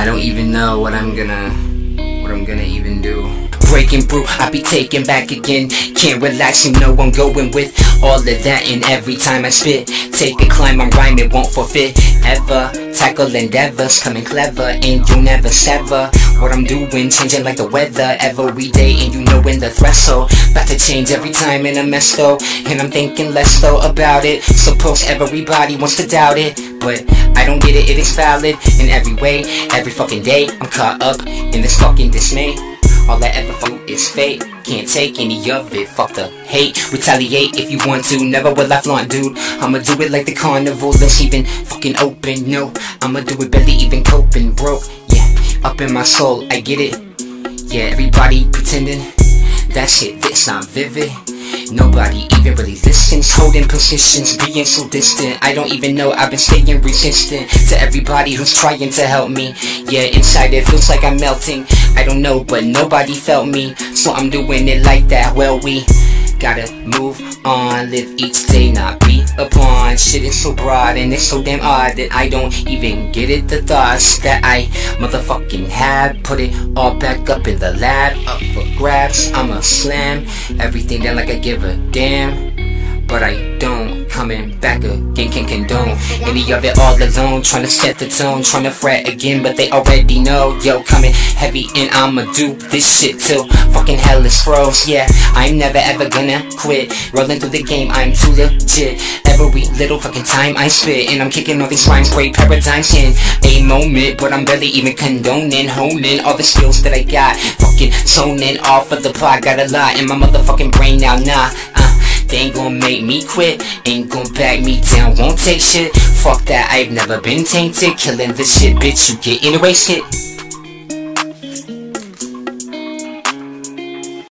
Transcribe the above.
I don't even know what I'm gonna, what I'm gonna even do. Breaking through, I be taken back again. Can't relax, you know I'm going with all of that. And every time I spit, take a climb, I'm rhyming, won't forfeit ever. Tackle endeavors, coming clever, and you'll never sever. What I'm doing, changing like the weather every day, and you know in the threshold. About to change every time in a mess though, and I'm thinking less though about it. Suppose everybody wants to doubt it, but I don't get it, it is valid in every way, every fucking day. I'm caught up in this fucking dismay. All I ever feel is fate. Can't take any of it. Fuck the hate. Retaliate if you want to. Never will I flaunt, dude. I'ma do it like the carnival. Let's even fucking open. No, I'ma do it barely even coping. Broke, yeah. Up in my soul, I get it. Yeah, everybody pretending. That shit, this not vivid. Nobody even really listens, holding positions, being so distant. I don't even know I've been staying resistant to everybody who's trying to help me. Yeah, inside it feels like I'm melting. I don't know, but nobody felt me, so I'm doing it like that. Well, we gotta move on, live each day, not be upon. Shit is so broad and it's so damn odd that I don't even get it. The thoughts that I motherfucking had, put it all back up in the lab, up for grabs. I'ma slam everything down like I give a damn, but I don't. Coming back again, can condone any of it all alone. Trying to set the tone, trying to fret again, but they already know. Yo, coming heavy and I'ma do this shit till fucking hell is froze. Yeah, I'm never ever gonna quit. Rolling through the game, I'm too legit. Every little fucking time I spit, and I'm kicking all these rhymes, great paradigms in a moment, but I'm barely even condoning, honing all the skills that I got. Fucking zoning off of the plot, got a lot in my motherfucking brain now. Nah, they ain't gon' make me quit, ain't gon' back me down, won't take shit. Fuck that, I've never been tainted. Killing this shit, bitch, you get getting wasted.